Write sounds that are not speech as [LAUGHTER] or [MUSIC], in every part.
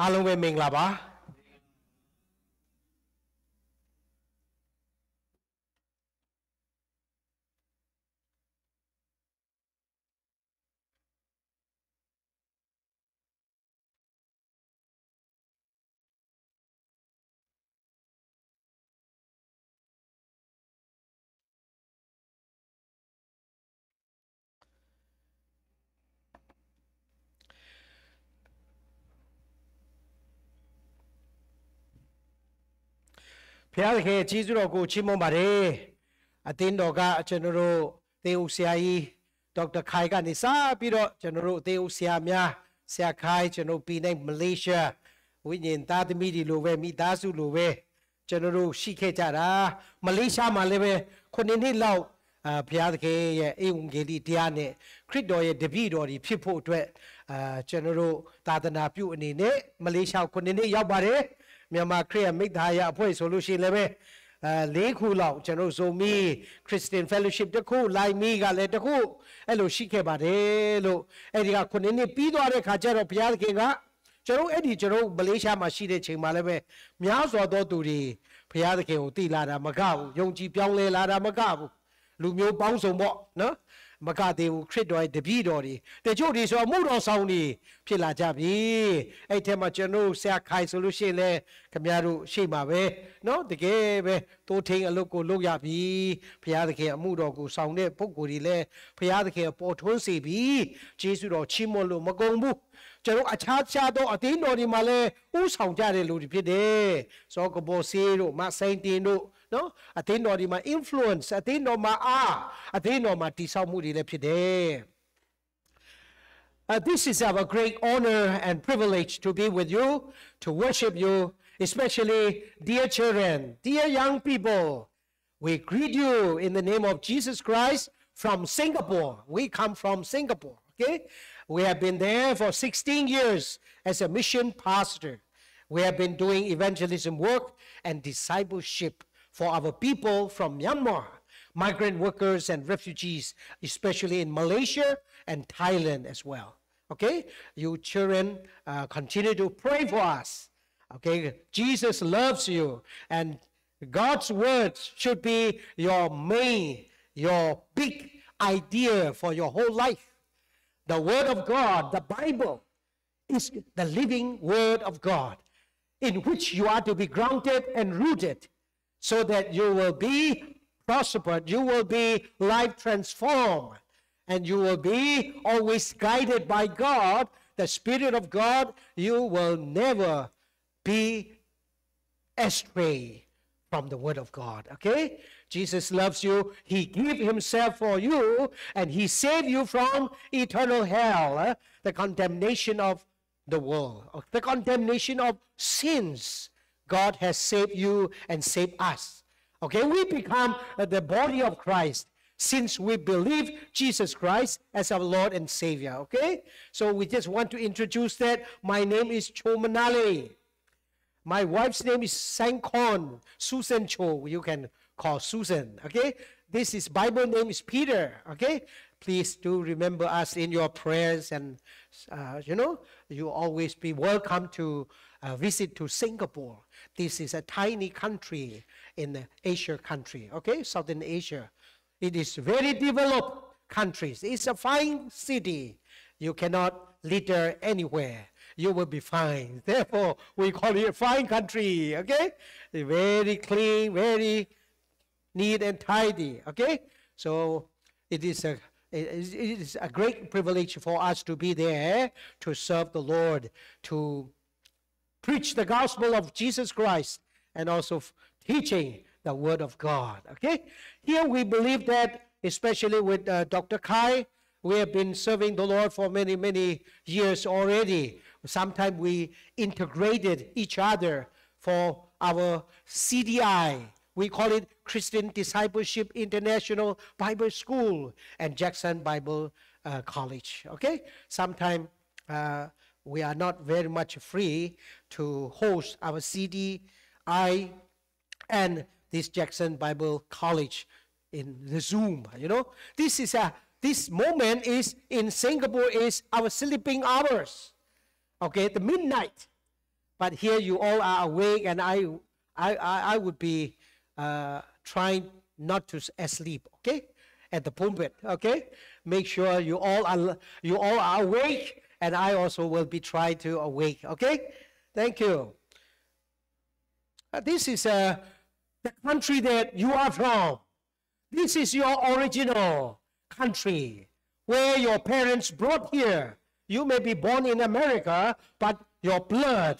အားလုံးပဲမင်္ဂလာပါ ဖခင်ရဲ့ကျေးဇူးတော်ကိုချီးမွမ်းပါတယ်အသင်းတော်ကကျွန်တော်တို့သေဦးဆရာကြီးဒေါက်တာခိုင်ကနေစပြီးတော့ကျွန်တော်တို့သေဦးဆရာများဆရာခိုင်ကျွန်တော်ပြည်နိုင်မလေးရှားဝိညာဉ်သားသမီးတွေလိုပဲမိသားစုလိုပဲကျွန်တော်တို့ရှိခဲ့ကြတာမလေးရှားမှာလည်းပဲခုနှစ်နှစ်လောက်အာဘုရားသခင်ရဲ့အေဝံဂေလိတရားနဲ့ခရစ်တော်ရဲ့တပည့်တော်တွေဖြစ်ဖို့အတွက်အာကျွန်တော်တို့သာသနာပြုအနေနဲ့မလေးရှားခုနှစ်နှစ်ရောက်ပါတယ် မြန်မာခရစ်ယာန်မိသားရအဖွဲ့ဆိုလို့ရှိရင်လည်းပဲအဲလေးခုလောက်ကျွန်တော်ဇိုမီခရစ်စတန်ဖယ်လိုရှစ်တစ်ခုလိုက်မီကလည်းတစ်ခုအဲ့လိုရှိခဲ့ပါတယ်လို့အဲ့ဒီကခုနှစ်နှစ်ပြီးသွားတဲ့ခါကျတော့ဘုရားသခင်ကကျွန်တော်အဲ့ဒီကျွန်တော်မလေးရှားမှာရှိတဲ့ချိန်မှာလည်းပဲများစွာသောသူတွေဘုရားသခင်ကိုတည်လာတာမကဘူးယုံကြည်ပြောင်းလဲလာတာမကဘူးလူမျိုးပေါင်းစုံပေါ့နော် မကသေးဘူးခရစ်တော်ရဲ့တပည့်တော်တွေတချို့တွေဆိုမှုတော်ဆောင်တွေဖြစ်လာကြပြီအဲ့ထဲမှာကျွန်တော်ဆရာခိုင်ဆိုလို့ရှိရင်လည်းခင်ဗျားတို့ရှိမှာပဲเนาะတကယ်ပဲတိုးထင်းအလုပ်ကိုလုပ်ရပြီဘုရားသခင်အမှုတော်ကိုဆောင်တဲ့ပုဂ္ဂိုလ်တွေလည်းဘုရားသခင်ပေါ်ထွန်းစေပြီယေရှုတော်ချီးမွမ်းလို့မကုန်ဘူးကျွန်တော်အခြားခြားသောအသင်းတော်တွေမှာလည်းဥဆောင်ကြတဲ့လူတွေဖြစ်တယ်။စောကဘောဆေးတို့မဆိုင်တင်တို့ နော်အသင်းတော်ဒီမှာ influence အသင်းတော်မှာအားအသင်းတော်မှာတည်ဆောက်မှုတွေလည်းဖြစ်တယ် Uh, this is our great honor and privilege to be with you, to worship you, especially dear children, dear young people. We greet you in the name of Jesus Christ from Singapore. We come from Singapore, okay? We have been there for 16 years as a mission pastor. We have been doing evangelism work and discipleship for our people from Myanmar, migrant workers and refugees, especially in Malaysia and Thailand as well. Okay? You children uh, continue to pray for us. Okay? Jesus loves you, and God's word should be your main, your big idea for your whole life. The word of God, the Bible, is the living word of God in which you are to be grounded and rooted so that you will be prospered, you will be life transformed, and you will be always guided by God, the Spirit of God. You will never be astray from the Word of God. Okay? Jesus loves you. He gave Himself for you, and He saved you from eternal hell, eh? the condemnation of the world, the condemnation of sins. God has saved you and saved us. Okay, we become uh, the body of Christ since we believe Jesus Christ as our Lord and Savior. Okay, so we just want to introduce that. My name is Chomanale. My wife's name is Sankon, Susan Cho. You can call Susan. Okay, this is Bible name is Peter. Okay, please do remember us in your prayers, and uh, you know you always be welcome to uh, visit to Singapore. This is a tiny country in the Asia country, okay, Southern Asia. It is very developed countries. It's a fine city. You cannot litter anywhere. You will be fine. [LAUGHS] Therefore, we call it a fine country, okay? Very clean, very neat and tidy, okay? So it is a it is a great privilege for us to be there to serve the Lord, to preach the gospel of Jesus Christ and also teaching the word of God. Okay? Here we believe that, especially with uh, Dr. Kai, we have been serving the Lord for many, many years already. Sometimes we integrated each other for our CDI. We call it Christian Discipleship International Bible School and Jackson Bible uh, College. Okay? Sometimes uh, we are not very much free to host our CDI and this Jackson Bible College in the Zoom. You know, this is a this moment is in Singapore is our sleeping hours. Okay, the midnight. but here you all are awake, and I, I, I, I would be uh, trying not to sleep. Okay, at the pulpit. Okay, make sure you all are you all are awake, and I also will be trying to awake. Okay, thank you. Uh, this is uh, the country that you are from. This is your original country where your parents brought here. You may be born in America, but your blood,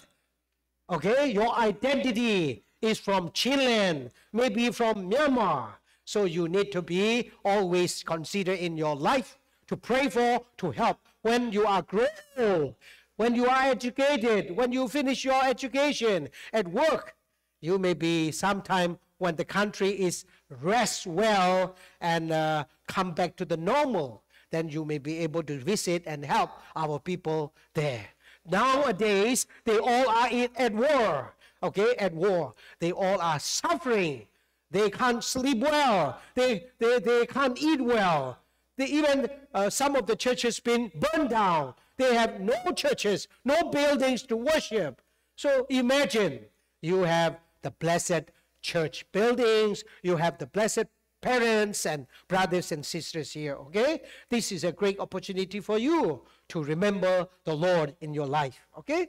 okay, your identity is from Chile, maybe from Myanmar. So you need to be always consider in your life to pray for, to help. When you are grown, when you are educated, when you finish your education at work, you may be sometime when the country is rest well and uh, come back to the normal, then you may be able to visit and help our people there. Nowadays, they all are in, at war. Okay, at war. They all are suffering. They can't sleep well. They, they, they can't eat well. They even uh, some of the churches been burned down. They have no churches, no buildings to worship. So imagine you have the blessed church buildings, you have the blessed parents and brothers and sisters here, okay? This is a great opportunity for you to remember the Lord in your life, okay?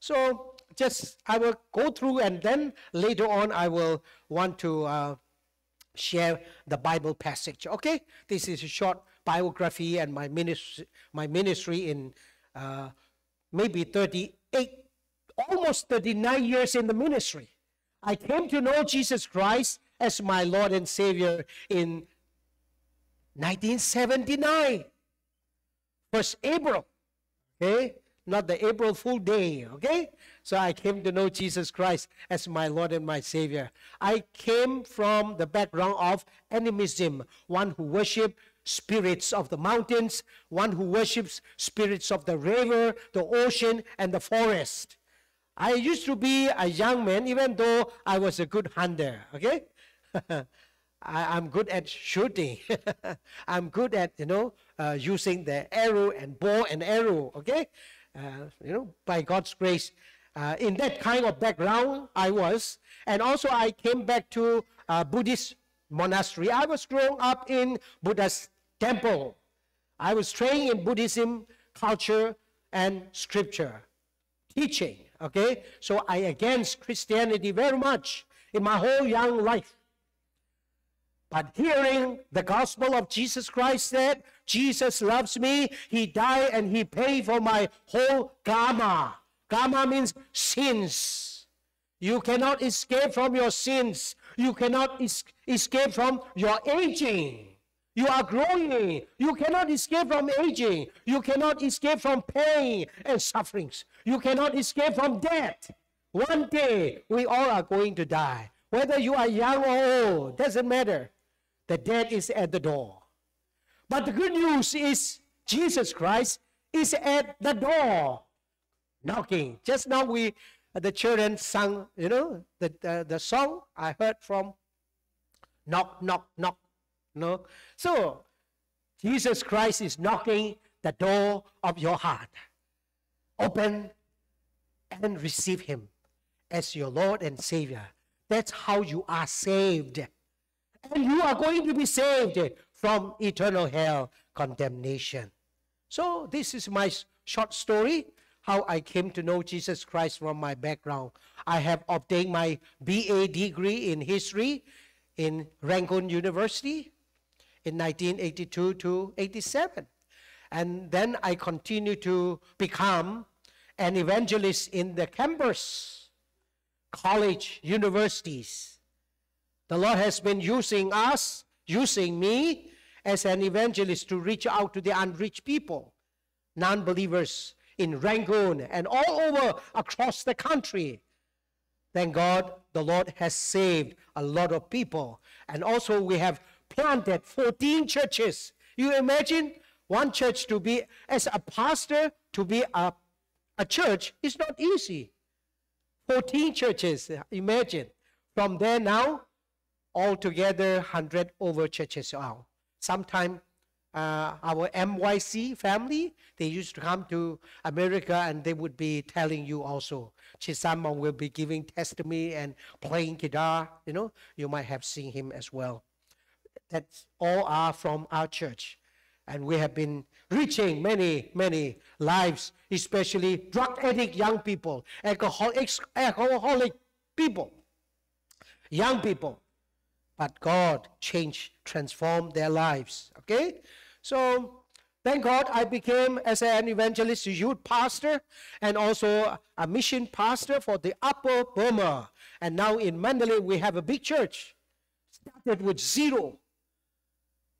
So just I will go through and then later on I will want to uh, share the Bible passage, okay? This is a short biography and my ministry, my ministry in uh, maybe 38, almost 39 years in the ministry. I came to know Jesus Christ as my Lord and Savior in 1979. First April. Okay? Not the April Fool Day. Okay? So I came to know Jesus Christ as my Lord and my Savior. I came from the background of animism, one who worship spirits of the mountains, one who worships spirits of the river, the ocean, and the forest. I used to be a young man, even though I was a good hunter. Okay, [LAUGHS] I, am good at shooting. [LAUGHS] I'm good at you know uh, using the arrow and bow and arrow. Okay, you know by God's grace, uh, in that kind of background I was, and also I came back to Buddhist monastery. I was growing up in Buddha's temple. I was trained in Buddhism culture and scripture teaching. Okay, so I against Christianity very much in my whole young life. But hearing the gospel of Jesus Christ said, Jesus loves me, He died and He paid for my whole karma. Karma means sins. You cannot escape from your sins. You cannot es escape from your aging. You are growing. You cannot escape from aging. You cannot escape from pain and sufferings. You cannot escape from death. One day, we all are going to die. Whether you are young or old, doesn't matter. The death is at the door. But the good news is Jesus Christ is at the door, knocking. Just now we, uh, the children sang, you know, the, the, the song I heard from knock, knock, knock no? So, Jesus Christ is knocking the door of your heart. Open and receive Him as your Lord and Savior. That's how you are saved. And you are going to be saved from eternal hell condemnation. So, this is my short story how I came to know Jesus Christ from my background. I have obtained my BA degree in history in Rangoon University in 1982 to 87. And then I continued to become an evangelist in the campus, college, universities. The Lord has been using us, using me as an evangelist to reach out to the unreached people, non believers in Rangoon and all over across the country. Thank God the Lord has saved a lot of people. And also, we have planted 14 churches. You imagine one church to be, as a pastor, to be a, a church is not easy. 14 churches, imagine. From there now, altogether 100 over churches are. Sometimes uh, our MYC family, they used to come to America and they would be telling you also. Chisamong will be giving testimony and playing guitar. You know, you might have seen him as well. That's all are from our church. And we have been reaching many, many lives, especially drug addict young people, alcoholic, alcoholic people, young people. But God changed, transformed their lives. Okay? So thank God I became as an evangelist youth pastor and also a mission pastor for the Upper Burma. And now in Mandalay we have a big church. Started with zero.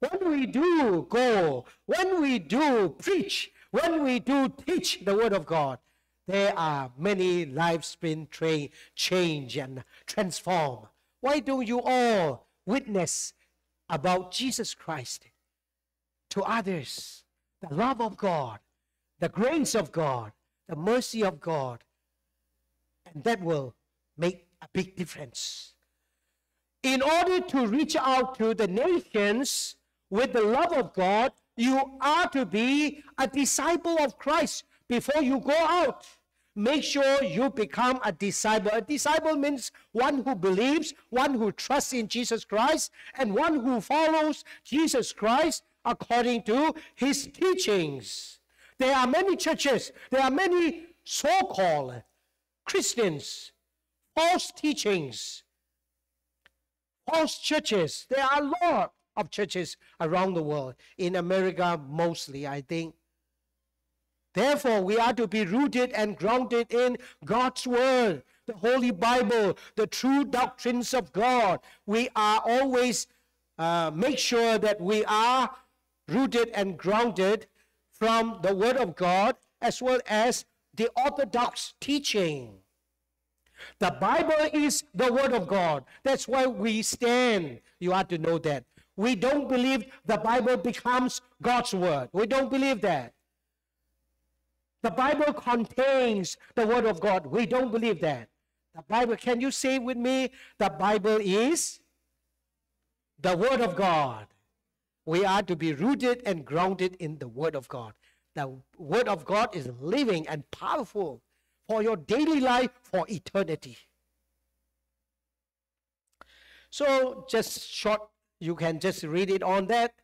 When we do go, when we do preach, when we do teach the word of God, there are many lives being trained, changed and transformed. Why don't you all witness about Jesus Christ? to others the love of God, the grace of God, the mercy of God. And that will make a big difference. In order to reach out to the nations with the love of God, you are to be a disciple of Christ before you go out. Make sure you become a disciple. A disciple means one who believes, one who trusts in Jesus Christ, and one who follows Jesus Christ according to his teachings. There are many churches, there are many so called Christians, false teachings, false churches. There are a lot of churches around the world, in America mostly, I think. Therefore, we are to be rooted and grounded in God's Word, the Holy Bible, the true doctrines of God. We are always uh, make sure that we are rooted and grounded from the Word of God as well as the Orthodox teaching. The Bible is the Word of God. That's why we stand. You have to know that. We don't believe the Bible becomes God's Word. We don't believe that. The Bible contains the Word of God. We don't believe that. The Bible, can you say with me, the Bible is the Word of God we are to be rooted and grounded in the Word of God. The Word of God is living and powerful for your daily life for eternity. So, just short, you can just read it on that.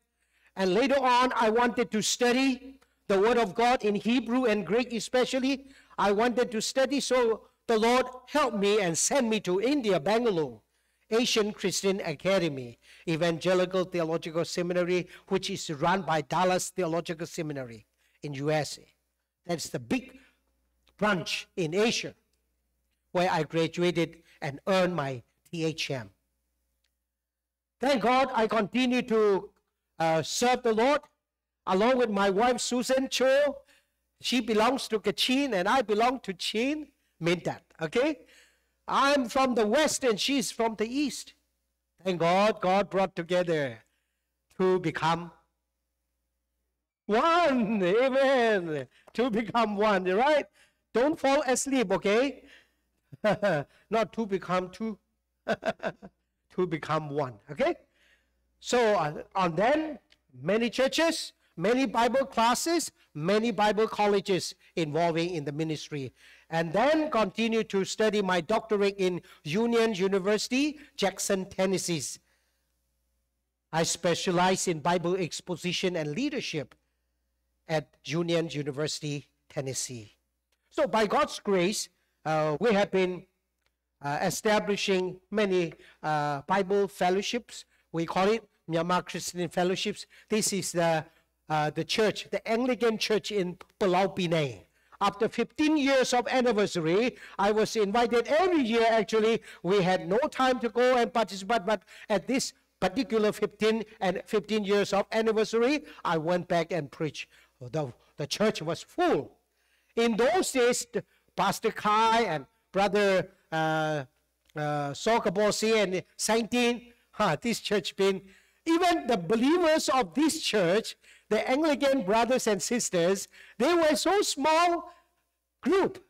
And later on, I wanted to study the Word of God in Hebrew and Greek, especially. I wanted to study, so the Lord helped me and sent me to India, Bangalore, Asian Christian Academy. Evangelical Theological Seminary, which is run by Dallas Theological Seminary in USA. That's the big branch in Asia where I graduated and earned my THM. Thank God I continue to uh, serve the Lord along with my wife Susan Cho. She belongs to Kachin and I belong to Chin. Mean that, okay? I'm from the west and she's from the east. Thank God, God brought together to become one. [LAUGHS] Amen. To become one, right? Don't fall asleep, okay? [LAUGHS] Not to become two. [LAUGHS] to become one, okay? So, uh, on then, many churches, many Bible classes, many Bible colleges involving in the ministry and then continue to study my doctorate in Union University, Jackson, Tennessee. I specialize in Bible exposition and leadership at Union University, Tennessee. So, by God's grace, uh, we have been uh, establishing many uh, Bible fellowships. We call it Myanmar Christian Fellowships. This is the, uh, the church, the Anglican church in Pulau Pinang after 15 years of anniversary, I was invited every year actually. We had no time to go and participate, but at this particular 15 and 15 years of anniversary, I went back and preached. The, the church was full. In those days, Pastor Kai and Brother uh, uh, and Saintin, huh, this church been, even the believers of this church, the Anglican brothers and sisters, they were so small group.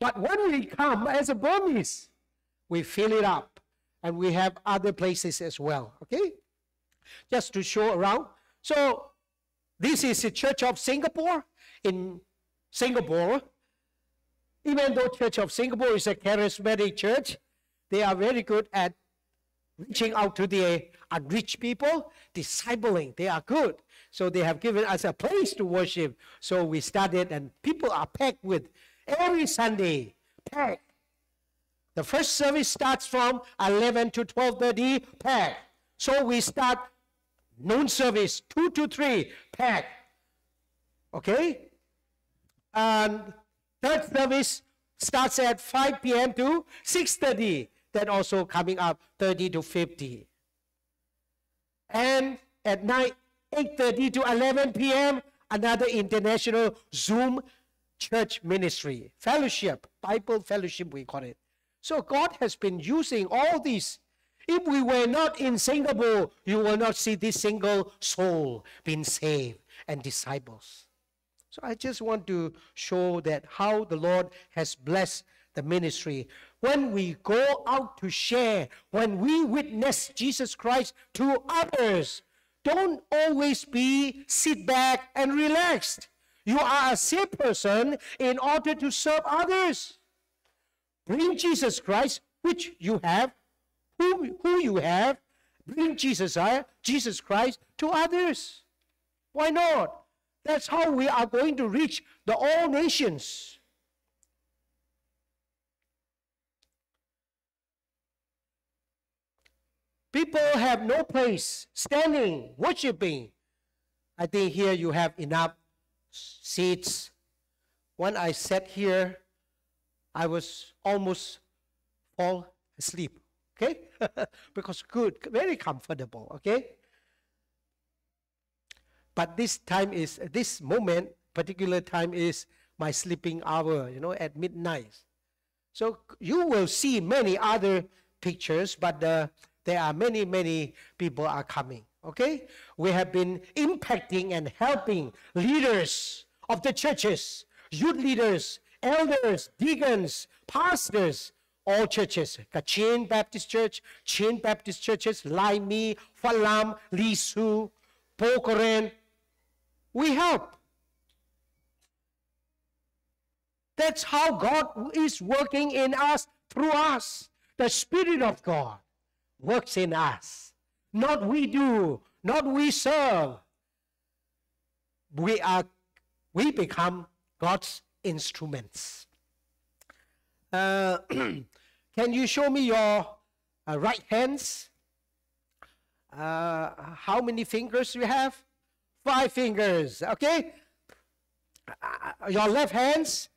But when we come as a Burmese, we fill it up. And we have other places as well. Okay? Just to show around. So this is the Church of Singapore in Singapore. Even though Church of Singapore is a charismatic church, they are very good at reaching out to the unreached people, discipling. They are good. So they have given us a place to worship. So we started, and people are packed with every Sunday, packed. The first service starts from 11 to 12:30, packed. So we start noon service, 2 to 3, packed. Okay? And third service starts at 5 p.m. to 6.30. That also coming up 30 to 50. And at night, 8.30 to 11 p.m., another international Zoom church ministry, fellowship, Bible fellowship, we call it. So God has been using all these if we were not in Singapore, you will not see this single soul being saved and disciples. So I just want to show that how the Lord has blessed the ministry. When we go out to share, when we witness Jesus Christ to others, don't always be sit back and relaxed. You are a saved person in order to serve others. Bring Jesus Christ, which you have, who, who you have, bring Jesus, uh, Jesus Christ to others. Why not? That's how we are going to reach the all nations. People have no place standing, worshiping. I think here you have enough seats. When I sat here, I was almost fall asleep okay? [LAUGHS] because good, very comfortable, okay? But this time is, this moment, particular time is my sleeping hour, you know, at midnight. So you will see many other pictures, but uh, there are many, many people are coming, okay? We have been impacting and helping leaders of the churches, youth leaders, elders, deacons, pastors, all churches, Kachin Baptist Church, Chin Baptist Churches, Lai Mi, Falam, Lisu, Pokoren. We help. That's how God is working in us, through us. The Spirit of God works in us. Not we do, not we serve. We are, we become God's instruments. Uh, [CLEARS THROAT] can you show me your uh, right hands? Uh, how many fingers you have? Five fingers, okay? Uh, your left hands,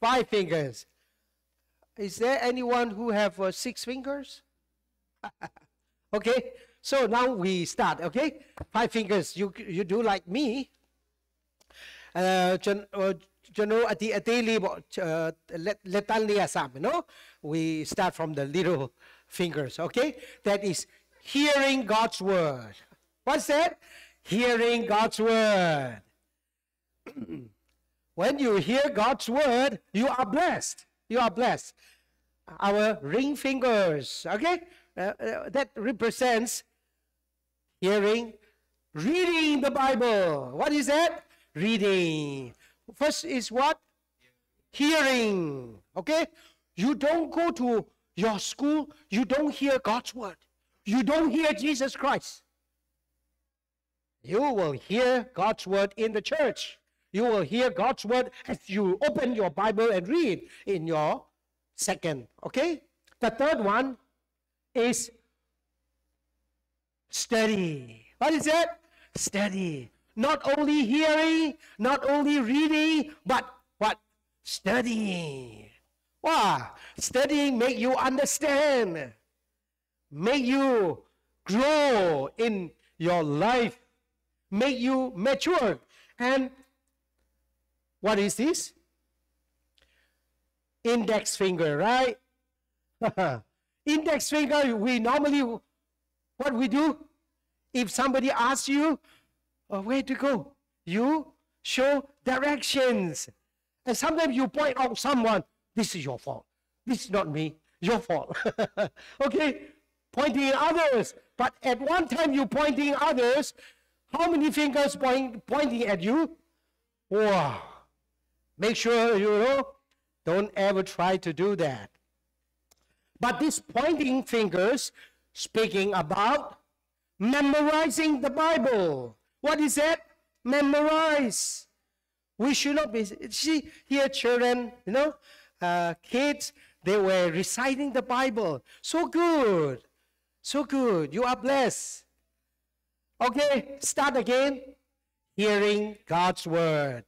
five fingers. Is there anyone who have uh, six fingers? Okay, so now we start, okay? Five fingers, you, you do like me. Uh, daily uh, you know, we start from the little fingers, okay? That is hearing God's word. What's that? Hearing God's word. [CLEARS THROAT] when you hear God's word, you are blessed. You are blessed. Our ring fingers, okay? Uh, uh, that represents hearing, reading the Bible. What is that? Reading. First is what? Hearing. Okay? You don't go to your school, you don't hear God's word. You don't hear Jesus Christ. You will hear God's word in the church. You will hear God's word as you open your Bible and read in your second. Okay? The third one is study. What is that? Study. Not only hearing, not only reading, but what? Studying. Wow. Studying make you understand. Make you grow in your life. Make you mature. And what is this? Index finger, right? [LAUGHS] Index finger, we normally, what we do? If somebody asks you, oh, a way to go. You show directions. And sometimes you point out someone, this is your fault. This is not me, your fault. [LAUGHS] okay? Pointing others. But at one time you pointing others, How many fingers point, pointing at you? Wow. Make sure you know, don't ever try to do that. But these pointing fingers speaking about memorizing the Bible. What is that? Memorize. We should not be, see, here children, you know, uh, kids, they were reciting the Bible. So good. So good. You are blessed. Okay, start again. Hearing God's word.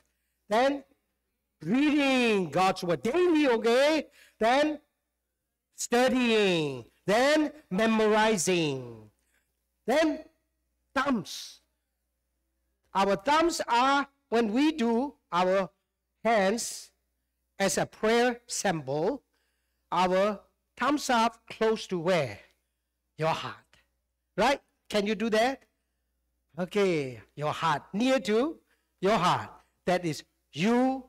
Then reading God's word daily, okay? Then studying. Then memorizing. Then thumbs. Our thumbs are when we do our hands as a prayer symbol, our thumbs up close to where? Your heart. Right? Can you do that? Okay, your heart near to your heart. That is, you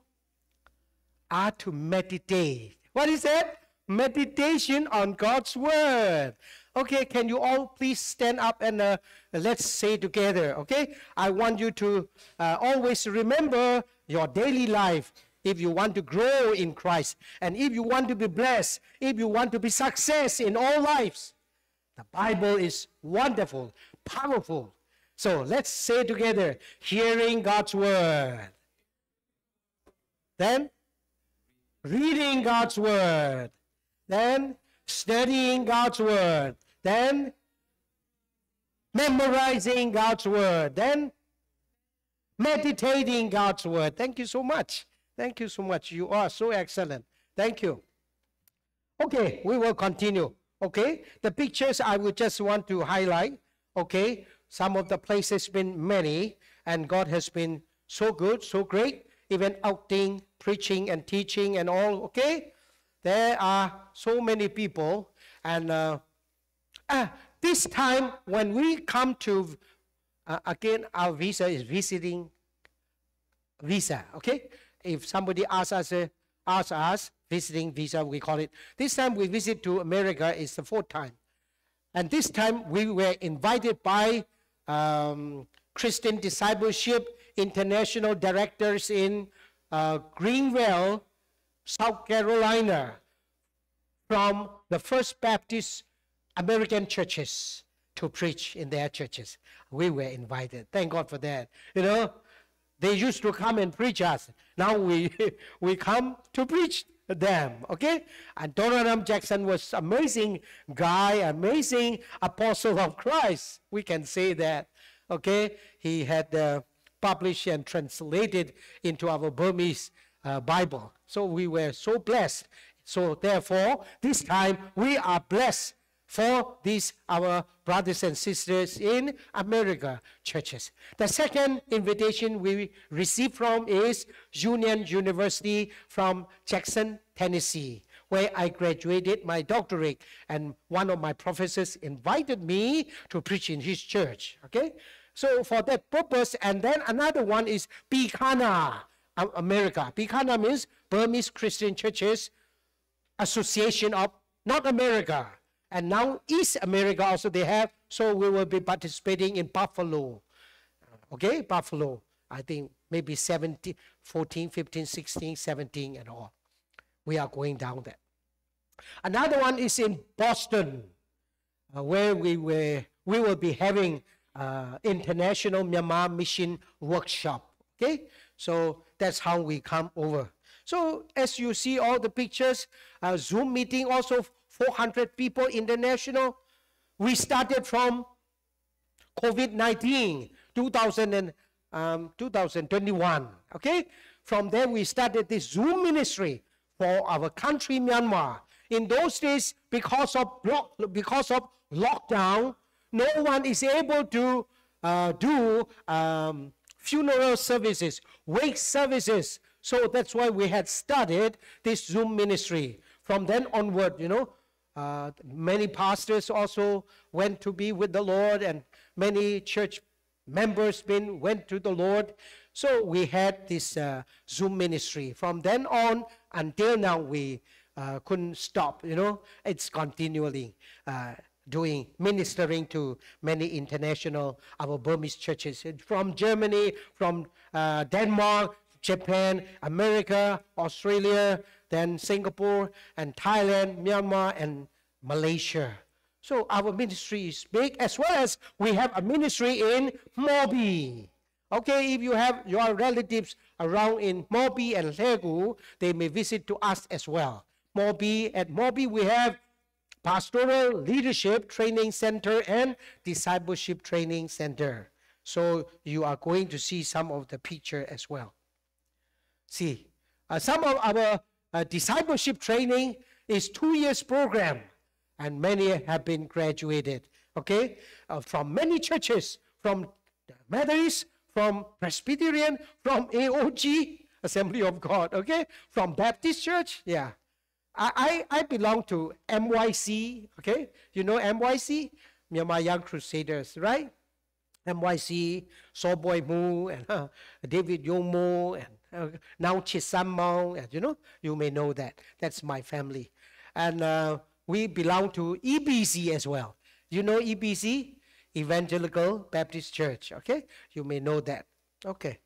are to meditate. What is that? Meditation on God's word. Okay, can you all please stand up and uh, let's say together, okay? I want you to uh, always remember your daily life if you want to grow in Christ and if you want to be blessed, if you want to be success in all lives. The Bible is wonderful, powerful. So let's say together, hearing God's word. Then reading God's word. Then studying God's word. Then memorizing God's word. Then meditating God's word. Thank you so much. Thank you so much. You are so excellent. Thank you. Okay, we will continue. Okay, the pictures I would just want to highlight. Okay, some of the places been many, and God has been so good, so great, even outing, preaching, and teaching, and all. Okay, there are so many people, and uh, uh, this time when we come to uh, again, our visa is visiting visa. Okay, if somebody asks us, uh, asks us visiting visa, we call it. This time we visit to America is the fourth time. And this time we were invited by um, Christian Discipleship International Directors in uh, Greenville, South Carolina, from the First Baptist American churches to preach in their churches. We were invited. Thank God for that. You know, they used to come and preach us. Now we [LAUGHS] we come to preach them. Okay? And Donald Jackson was amazing guy, amazing apostle of Christ. We can say that. Okay? He had uh, published and translated into our Burmese uh, Bible. So we were so blessed. So therefore, this time we are blessed for these our brothers and sisters in America churches. The second invitation we received from is Union University from Jackson, Tennessee, where I graduated my doctorate and one of my professors invited me to preach in his church, okay? So for that purpose, and then another one is Bikana, America. Bikana means Burmese Christian Churches Association of North America. And now East America also they have, so we will be participating in Buffalo. Okay, Buffalo. I think maybe 17, 14, 15, 16, 17 and all. We are going down there. Another one is in Boston, uh, where we, were, we will be having uh, International Myanmar Mission Workshop. Okay, so that's how we come over. So as you see all the pictures, uh, Zoom meeting also 400 people international. We started from COVID-19, 2000 and, um, 2021, okay? From there, we started this Zoom ministry for our country, Myanmar. In those days, because of, block, because of lockdown, no one is able to uh, do um, funeral services, wake services. So that's why we had started this Zoom ministry. From then onward, you know, uh, many pastors also went to be with the Lord, and many church members been went to the Lord. So we had this uh, Zoom ministry. From then on until now, we uh, couldn't stop. You know, it's continually. Doing ministering to many international our Burmese churches from Germany, from uh, Denmark, Japan, America, Australia, then Singapore and Thailand, Myanmar, and Malaysia. So our ministry is big, as well as we have a ministry in Mobi. Okay, if you have your relatives around in Mobi and Legu, they may visit to us as well. Mobi, at Mobi we have Pastoral Leadership Training Center and Discipleship Training Center. So you are going to see some of the picture as well. See, uh, some of our uh, discipleship training is two years program, and many have been graduated. Okay, uh, from many churches, from Methodist, from Presbyterian, from AOG, Assembly of God. Okay, from Baptist Church, yeah. I, I, I belong to MYC, okay? You know MYC? Myanmar Young Crusaders, right? MYC, Soboy Mu, and [LAUGHS] uh, David Yomo, and uh, now Chisamong, and you know, you may know that. That's my family. And uh, we belong to EBC as well. You know EBC? Evangelical Baptist Church, okay? You may know that. Okay.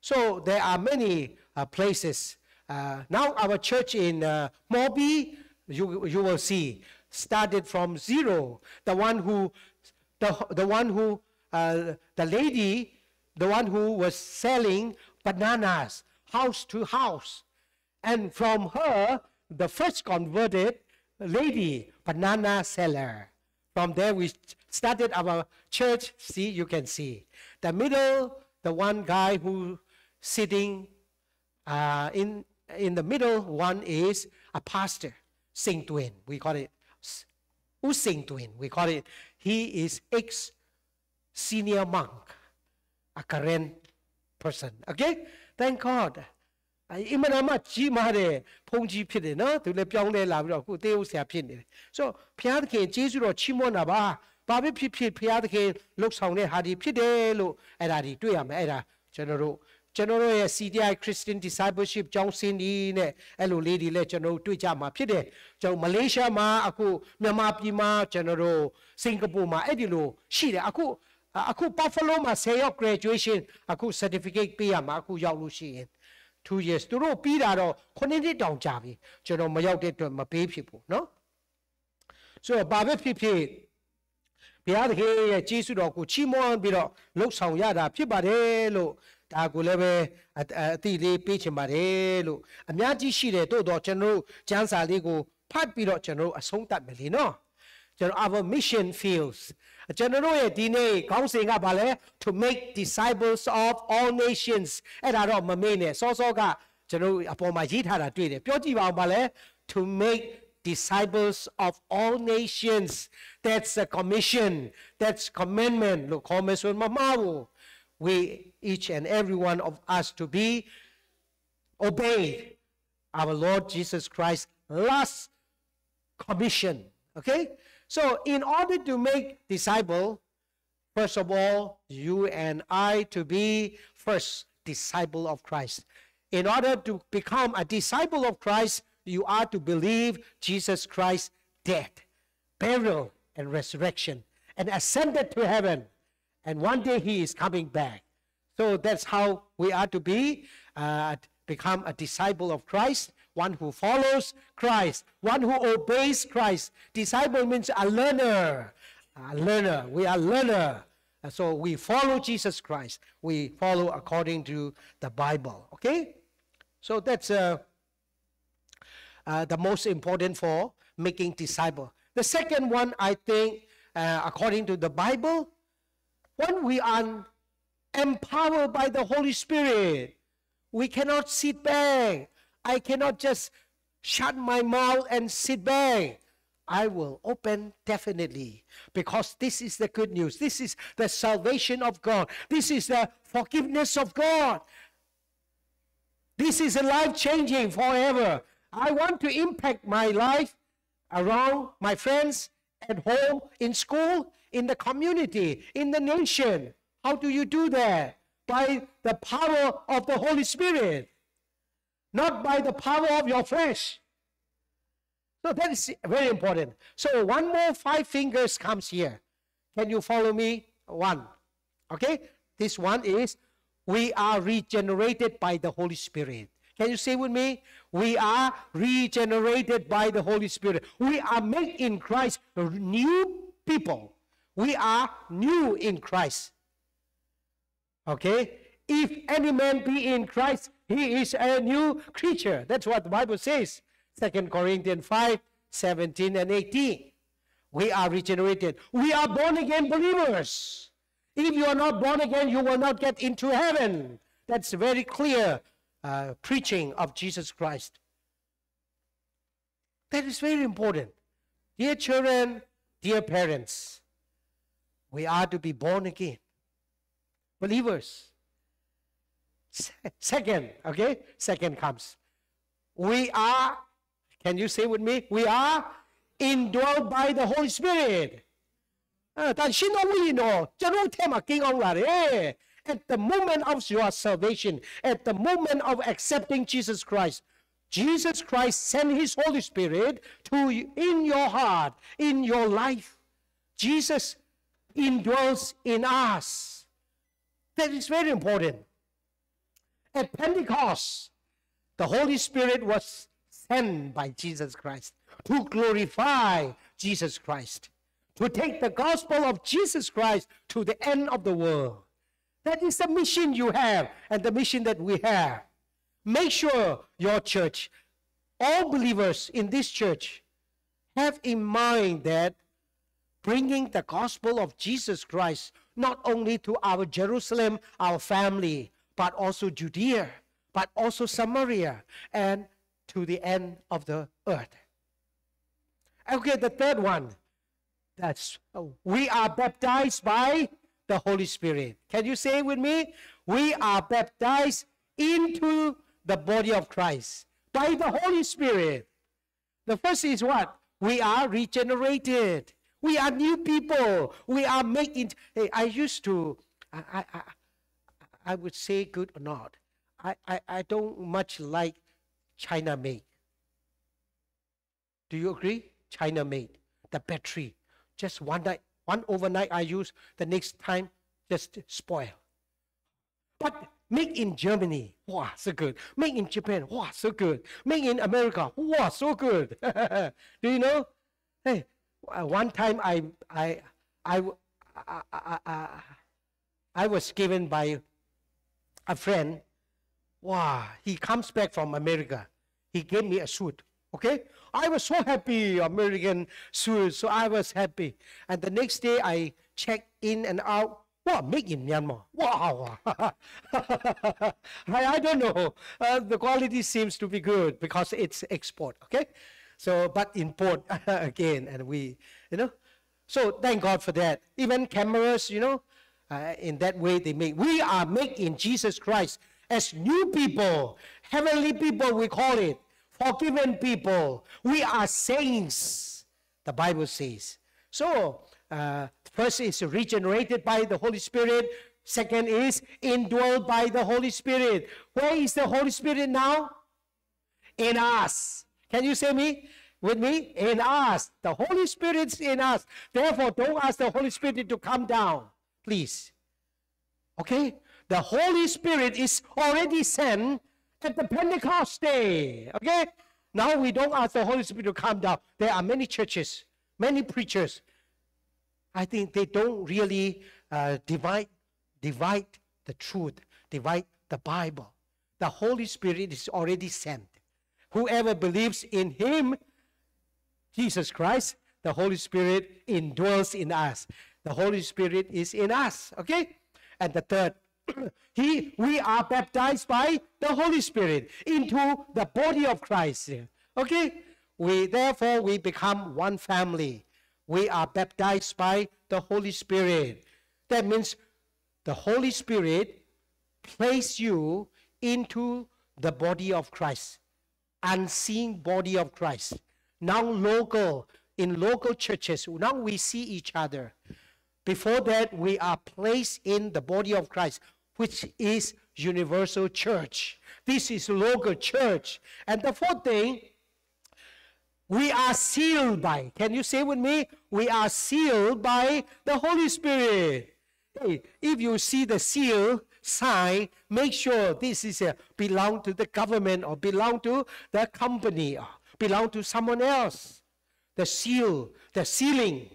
So there are many uh, places. Uh, now our church in uh, Mobi, you, you will see, started from zero. The one who, the, the one who, uh, the lady, the one who was selling bananas house to house. And from her, the first converted lady, banana seller. From there, we started our church. See, you can see. The middle, the one guy who sitting uh, in, in the middle one is a pastor, Saint Twin. We call it U Saint Twin. We call it. He is ex senior monk, a current person. Okay? Thank God. အင်မတန်မှကြီးမားတဲ့ဘုန်းကြီးဖြစ်တယ်နော်သူလည်းပြောင်းလဲလာပြီးတော့အခုသေဟုတ်ဆရာဖြစ်နေတယ်ဆိုတော့ဘုရားသခင်ကျေးဇူးတော်ချီးမွမ်းတာပါဘာပဲဖြစ်ဖြစ်ဘုရားသခင်လှုပ်ဆောင်တဲ့ဟာဒီဖြစ်တယ်လို့အဲ့ဒါဒီတွေ့ရမယ်အဲ့ဒါကျွန်တော်တို့ ကျွန်တော်တို့ရဲ့ CDI Christian Discipleship ကျောင်းစင်းဒီနဲ့အဲ့လိုလေးတွေလည်းကျွန်တော်တို့တွေ့ကြမှာဖြစ်တယ်ကျွန်တော်မလေးရှားမှာအခုမြန်မာပြည်မှာကျွန်တော်တို့စင်ကာပူမှာအဲ့ဒီလိုရှိတယ်အခုအခု Buffalo မှာ10ရောက် graduation အခု certificate ပေးရမှာအခုရောက်လို့ရှိရင်2 years သူတို့ပြီးတာတော့9နှစ်တောင်ကြာပြီကျွန်တော်မရောက်တဲ့အတွက်မပေးဖြစ်ဘူးเนาะဆိုတော့ဘာပဲဖြစ်ဖြစ်ဘုရားသခင်ရဲ့ကြီးစုတော်ကိုချီးမွမ်းပြီးတော့လှုပ်ဆောင်ရတာဖြစ်ပါတယ်လို့ ဒါကိုလည်းပဲအတိလေးပေးချင်ပါတယ်လို့အများကြီးရှိတယ်တို့တော့ကျွန်တော်တို့ကျမ်းစာလေးကိုဖတ်ပြီးတော့ကျွန်တော်တို့အဆုံးသတ်မယ်လေနော်ကျွန်တော် our mission fields ကျွန်တော်တို့ရဲ့ဒီနေ့ခေါင်းစဉ်ကဘာလဲ to make disciples of all nations အဲ့ဒါတော့မမေ့နဲ့စောစောကကျွန်တော်အပေါ်မှာရေးထားတာတွေ့တယ်ပြောကြည့်ပါဦးဘာလဲ to make disciples of all nations that's a commission that's commandment လို့ခေါ်မယ်ဆိုမှမဟုတ် we each and every one of us to be obeyed our Lord Jesus Christ last commission okay so, in order to make disciple, first of all, you and I to be first disciple of Christ. In order to become a disciple of Christ, you are to believe Jesus Christ dead, burial, and resurrection, and ascended to heaven. And one day he is coming back. So that's how we are to be, uh, become a disciple of Christ one who follows Christ, one who obeys Christ. Disciple means a learner. A learner. We are learner. And so we follow Jesus Christ. We follow according to the Bible. Okay? So that's uh, uh, the most important for making disciple. The second one, I think, uh, according to the Bible, when we are empowered by the Holy Spirit, we cannot sit back I cannot just shut my mouth and sit back. I will open definitely because this is the good news. This is the salvation of God. This is the forgiveness of God. This is a life changing forever. I want to impact my life around my friends, at home, in school, in the community, in the nation. How do you do that? By the power of the Holy Spirit not by the power of your flesh. So that is very important. So one more five fingers comes here. Can you follow me? One. Okay? This one is we are regenerated by the Holy Spirit. Can you say with me? We are regenerated by the Holy Spirit. We are made in Christ new people. We are new in Christ. Okay? If any man be in Christ, he is a new creature. That's what the Bible says. Second Corinthians 5 17 and 18. We are regenerated. We are born again believers. If you are not born again, you will not get into heaven. That's very clear uh, preaching of Jesus Christ. That is very important. Dear children, dear parents, we are to be born again. Believers. Second, okay? Second comes. We are, can you say with me? We are indwelled by the Holy Spirit. 啊，但信到会呢，就都听埋经讲啦咧。At the moment of your salvation, at the moment of accepting Jesus Christ, Jesus Christ sent His Holy Spirit to in your heart, in your life. Jesus indwells in us. That is very important. At Pentecost, the Holy Spirit was sent by Jesus Christ to glorify Jesus Christ, to take the gospel of Jesus Christ to the end of the world. That is the mission you have and the mission that we have. Make sure your church, all believers in this church, have in mind that bringing the gospel of Jesus Christ not only to our Jerusalem, our family, but also Judea, but also Samaria, and to the end of the earth. Okay, the third one. That's we are baptized by the Holy Spirit. Can you say with me? We are baptized into the body of Christ by the Holy Spirit. The first is what? We are regenerated. We are new people. We are making. Hey, eh, I used to, I, I, I would say good or not. I, I, I don't much like China made. Do you agree? China made. The battery. Just one night, one overnight I use, the next time just spoil. But Make in Germany, wow, so good. Make in Japan, wow, so good. Make in America, wow, so good. [LAUGHS] Do you know? Hey, uh, one time I, I, I, I, I, I was given by a friend. Wow, he comes back from America. He gave me a suit. Okay, I was so happy, American suit. So I was happy. And the next day I checked in and out. Wow, made in Myanmar. Wow. [LAUGHS] I, I don't know. Uh, the quality seems to be good because it's export. Okay. So, but import [LAUGHS] again, and we, you know. So thank God for that. Even cameras, you know, uh, in that way they make. We are made in Jesus Christ as new people, heavenly people, we call it, forgiven people. We are saints, the Bible says. So, uh, first is regenerated by the Holy Spirit. Second is indwelled by the Holy Spirit. Where is the Holy Spirit now? In us. Can you say me? With me? In us. The Holy Spirit's in us. Therefore, don't ask the Holy Spirit to come down. Please. Okay? The Holy Spirit is already sent at the Pentecost day. Okay? Now we don't ask the Holy Spirit to come down. There are many churches, many preachers. I think they don't really uh, divide, divide the truth, divide the Bible. The Holy Spirit is already sent. Whoever believes in Him, Jesus Christ, the Holy Spirit indwells in us. The Holy Spirit is in us. Okay? And the third, [CLEARS THROAT] he we are baptized by the Holy Spirit into the body of Christ. Okay? We therefore we become one family. We are baptized by the Holy Spirit. That means the Holy Spirit place you into the body of Christ, unseen body of Christ. Now local, in local churches, now we see each other. Before that, we are placed in the body of Christ, which is universal church. This is local church. And the fourth thing, We are sealed by. Can you say with me? We are sealed by the Holy Spirit. Hey, if you see the seal sign, make sure this is a belong to the government or belong to the company or belong to someone else. The seal, the sealing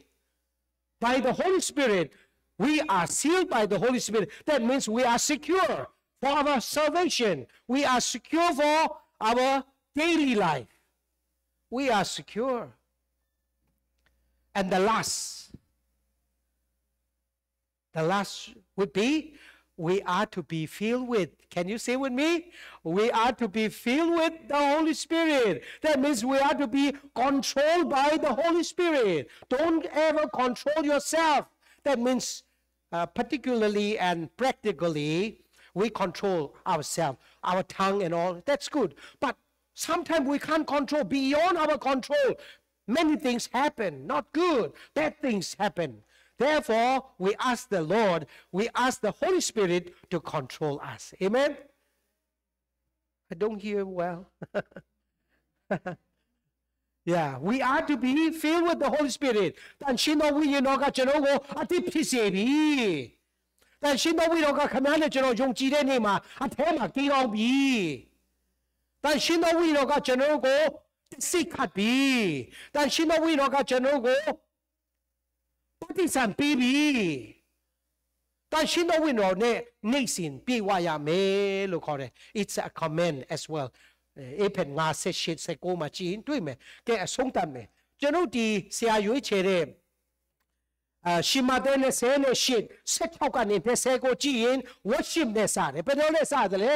by the Holy Spirit. We are sealed by the Holy Spirit. That means we are secure for our salvation. We are secure for our daily life. We are secure. And the last, the last would be we are to be filled with. Can you say with me? We are to be filled with the Holy Spirit. That means we are to be controlled by the Holy Spirit. Don't ever control yourself. That means, uh, particularly and practically, we control ourselves, our tongue and all. That's good. But sometimes we can't control beyond our control. Many things happen, not good. Bad things happen. Therefore, we ask the Lord, we ask the Holy Spirit to control us. Amen? I don't hear well. [LAUGHS] yeah, we are to be filled with the Holy Spirit. Dan shino we yino ka chino go ati piseri. Dan shino we yino ka kamane chino yung ni ma ate ma ki rong bi. We yino ka chino go si ka bi. Dan we yino ka chino go ပฏิစံပေးပြီတန်ရှင်းတော်ဝင်တော်နဲ့နိုင်စင်ပြေဝရမယ်လို့ခေါ်တယ် it's a command as well. အဖက်ငါဆက်ရှိစကိုမှချင်းတွေ့မယ်ကဲအဆုံးတတ်မယ်ကျွန်တို့ဒီဆရာရွေးချယ်တဲ့အာရှိမတဲ့နဲ့ဆဲနဲ့ရှစ်ဆက်ချောက်ကနေနဲ့ဆဲကိုကြည့်ရင် worship နဲ့စတယ်ဘယ်လိုလဲစတယ်လဲ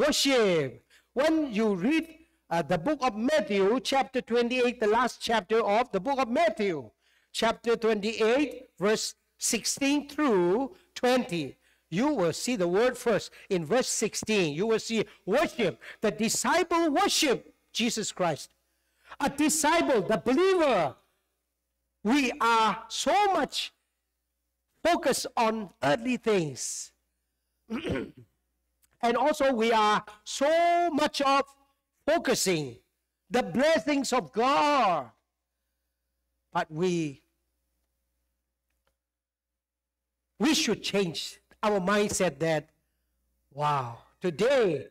worship when you read uh, the book of Matthew chapter 28 the last chapter of the book of Matthew chapter 28 verse 16 through 20 you will see the word first. In verse 16 you will see worship. The disciple worship Jesus Christ. A disciple the believer. We are so much focused on earthly things. [CLEARS THROAT] and also we are so much of focusing the blessings of God. But we we should change our mindset that wow, today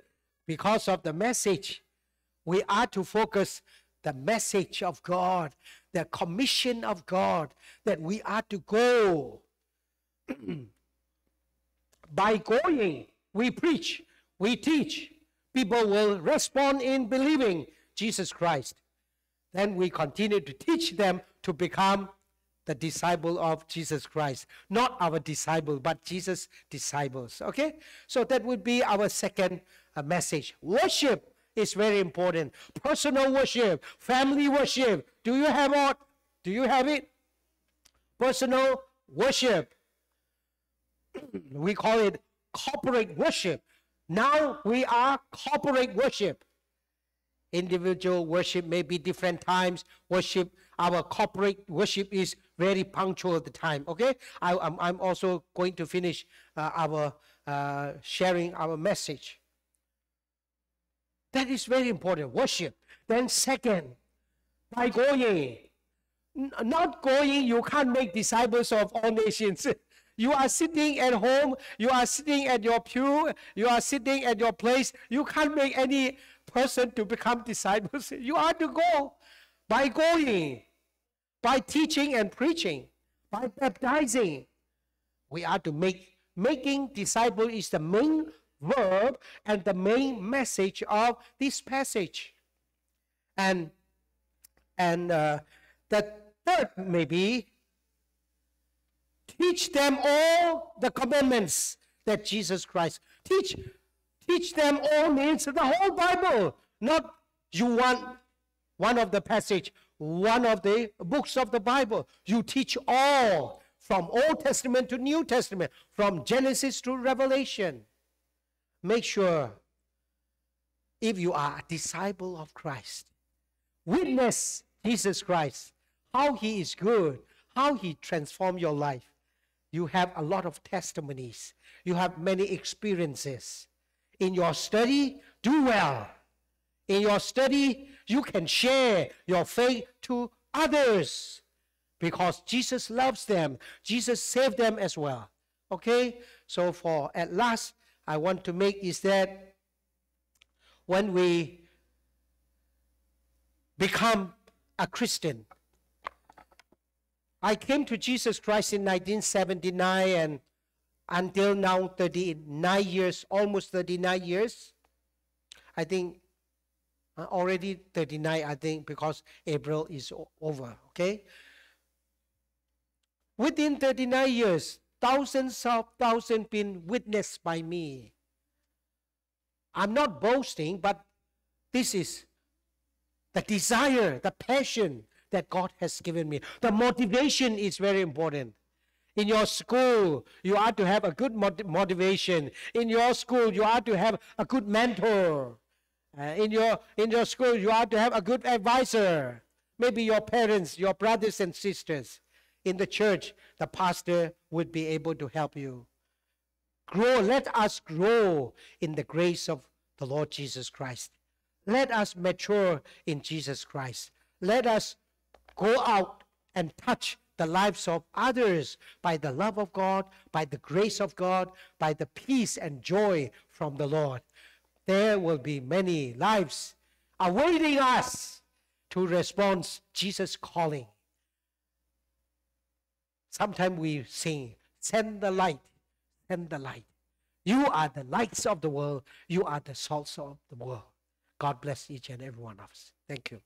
because of the message we are to focus the message of God, the commission of God that we are to go. [CLEARS THROAT] By going, we preach, we teach. People will respond in believing Jesus Christ. Then we continue to teach them to become the disciple of Jesus Christ. Not our disciple, but Jesus' disciples. Okay? So that would be our second uh, message. Worship is very important. Personal worship, family worship. Do you have what? Do you have it? Personal worship. [CLEARS THROAT] we call it corporate worship. Now we are corporate worship. Individual worship may be different times. Worship, our corporate worship is very punctual at the time. Okay, I, am I'm also going to finish uh, our uh, sharing our message. That is very important. Worship. Then second, by going. Not going, you can't make disciples of all nations. [LAUGHS] You are sitting at home, you are sitting at your pew, you are sitting at your place. You can't make any person to become [LAUGHS] disciples. You are to go by going, by teaching and preaching, by baptizing. We are to make making disciple is the main verb and the main message of this passage. And and uh, the third maybe teach them all the commandments that Jesus Christ teach. Teach them all means the whole Bible, not you want one of the passage, one of the books of the Bible. You teach all from Old Testament to New Testament, from Genesis to Revelation. Make sure if you are a disciple of Christ, witness Jesus Christ, how he is good, how he transformed your life. You have a lot of testimonies. You have many experiences. In your study, do well. In your study, you can share your faith to others because Jesus loves them. Jesus saved them as well. Okay? So for at last I want to make is that when we become a Christian, I came to Jesus Christ in 1979 and until now 39 years, almost 39 years. I think uh, already 39, I think, because April is over, okay? Within 39 years, thousands of thousands been witnessed by me. I'm not boasting, but this is the desire, the passion that God has given me. The motivation is very important. In your school, you are to have a good motivation. In your school, you are to have a good mentor. Uh, in your in your school, you are to have a good advisor. Maybe your parents, your brothers and sisters. In the church, the pastor would be able to help you. Grow. Let us grow in the grace of the Lord Jesus Christ. Let us mature in Jesus Christ. Let us go out and touch the lives of others by the love of God, by the grace of God, by the peace and joy from the Lord. There will be many lives awaiting us to respond Jesus' calling. Sometimes we sing, send the light, send the light. You are the lights of the world. You are the salts of the world. God bless each and every one of us. Thank you.